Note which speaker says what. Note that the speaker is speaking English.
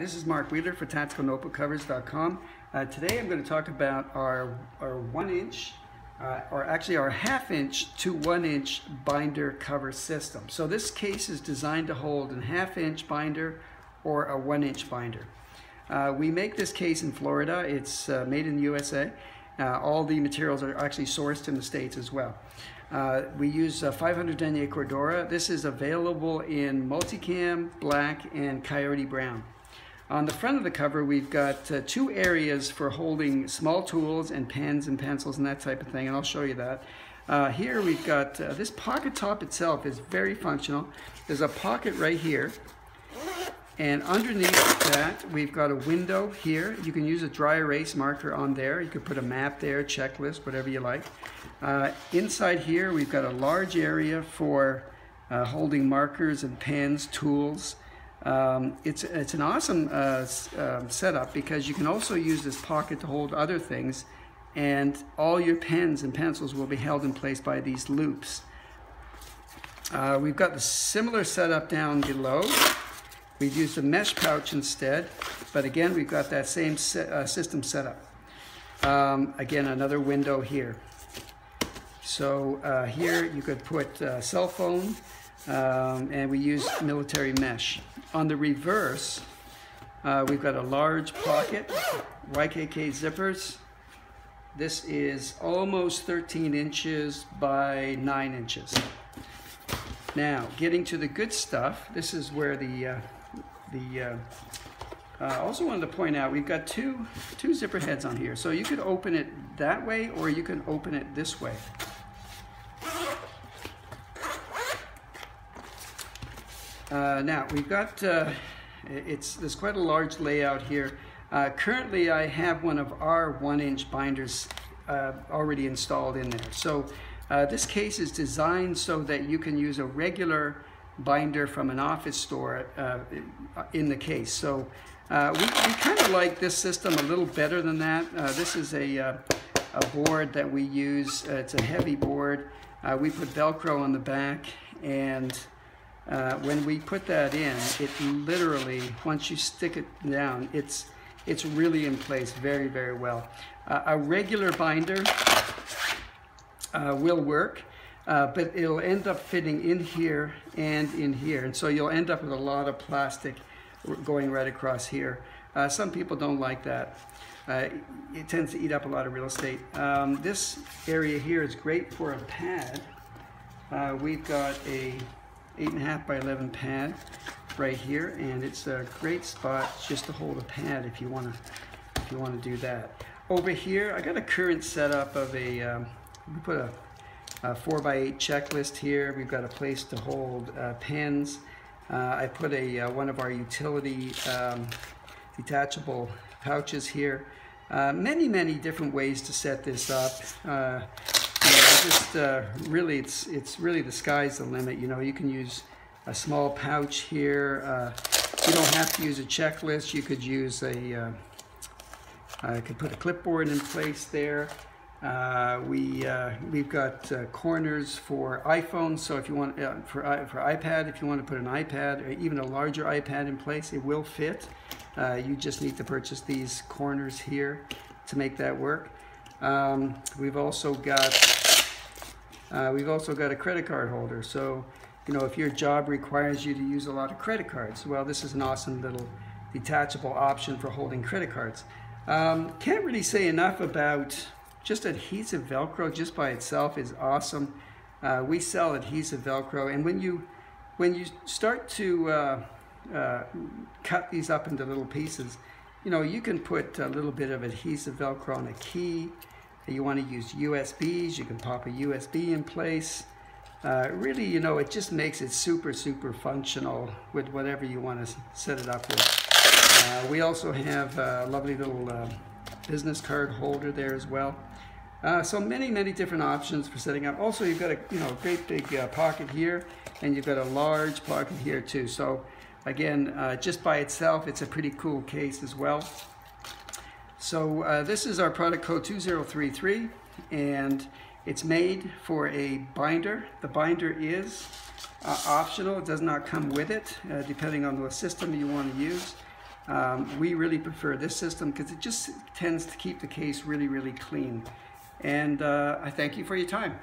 Speaker 1: this is Mark Wheeler for TacticalNotebookCovers.com. Uh, today I'm going to talk about our, our one inch, uh, or actually our half inch to one inch binder cover system. So this case is designed to hold a half inch binder or a one inch binder. Uh, we make this case in Florida. It's uh, made in the USA. Uh, all the materials are actually sourced in the States as well. Uh, we use uh, 500 denier Cordura. This is available in multicam, black, and coyote brown. On the front of the cover, we've got uh, two areas for holding small tools and pens and pencils and that type of thing, and I'll show you that. Uh, here we've got, uh, this pocket top itself is very functional. There's a pocket right here, and underneath that, we've got a window here. You can use a dry erase marker on there. You could put a map there, checklist, whatever you like. Uh, inside here, we've got a large area for uh, holding markers and pens, tools. Um, it's, it's an awesome uh, uh, setup because you can also use this pocket to hold other things and all your pens and pencils will be held in place by these loops. Uh, we've got the similar setup down below. We've used a mesh pouch instead, but again, we've got that same uh, system setup. Um, again, another window here. So uh, here you could put a cell phone, um, and we use military mesh. On the reverse, uh, we've got a large pocket, YKK zippers. This is almost 13 inches by 9 inches. Now, getting to the good stuff, this is where the, uh, the uh, uh, also wanted to point out, we've got two, two zipper heads on here. So you could open it that way or you can open it this way. Uh, now we've got, uh, it's there's quite a large layout here. Uh, currently I have one of our one inch binders uh, already installed in there. So uh, this case is designed so that you can use a regular binder from an office store uh, in the case. So we, we kind of like this system a little better than that. this is a, a board that we use. it's a heavy board. we put Velcro on the back and uh, when we put that in, it literally, once you stick it down, it's, it's really in place very, very well. Uh, a regular binder uh, will work, uh, but it'll end up fitting in here and in here. And so you'll end up with a lot of plastic going right across here. Uh, some people don't like that. Uh, it tends to eat up a lot of real estate. Um, this area here is great for a pad. we've got a 8.5 by 11 pad right here and it's a great spot just to hold a pad if you want to if you want to do that. Over here I got a current setup of a um, we put a, a 4 by 8 checklist here. We've got a place to hold uh, pens. Uh, I put a uh, one of our utility um, detachable pouches here. Uh, many, many different ways to set this up. Uh, just uh, really, it's it's really the sky's the limit. You know, you can use a small pouch here. Uh, you don't have to use a checklist. You could use a, uh, I could put a clipboard in place there. Uh, we uh, we've got uh, corners for iPhone. So if you want for for iPad, if you want to put an iPad or even a larger iPad in place, it will fit. you just need to purchase these corners here to make that work. Um, we've also got uh, we've also got a credit card holder. So, you know, if your job requires you to use a lot of credit cards, well, this is an awesome little detachable option for holding credit cards. Um, can't really say enough about just adhesive Velcro just by itself is awesome. Uh, we sell adhesive Velcro, and when you when you start to uh, uh, cut these up into little pieces, you know, you can put a little bit of adhesive Velcro on a key, you want to use USBs, you can pop a USB in place. Uh, really, you know, it just makes it super, super functional with whatever you want to set it up with. Uh, we also have a lovely little uh, business card holder there as well. Uh, so many, many different options for setting up. Also, you've got a you know great big uh, pocket here, and you've got a large pocket here too. So again, uh, just by itself, it's a pretty cool case as well. So uh, this is our product code 2033 and it's made for a binder. The binder is uh, optional, it does not come with it uh, depending on the system you want to use. Um, we really prefer this system because it just tends to keep the case really, really clean. And uh, I thank you for your time.